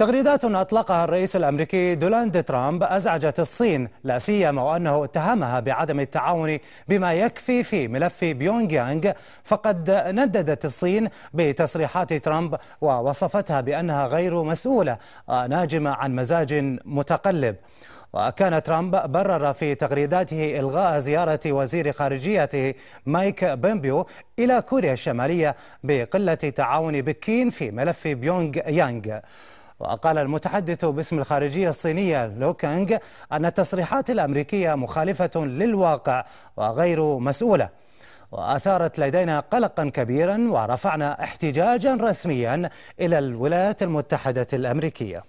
تغريدات أطلقها الرئيس الأمريكي دونالد ترامب أزعجت الصين لا سيما وأنه اتهمها بعدم التعاون بما يكفي في ملف بيونغ يانغ فقد نددت الصين بتصريحات ترامب ووصفتها بأنها غير مسؤولة ناجمة عن مزاج متقلب. وكان ترامب برر في تغريداته إلغاء زيارة وزير خارجيته مايك بومبيو إلى كوريا الشمالية بقلة تعاون بكين في ملف بيونغ يانغ وقال المتحدث باسم الخارجية الصينية لو كانغ أن التصريحات الأمريكية مخالفة للواقع وغير مسؤولة. وأثارت لدينا قلقا كبيرا ورفعنا احتجاجا رسميا إلى الولايات المتحدة الأمريكية.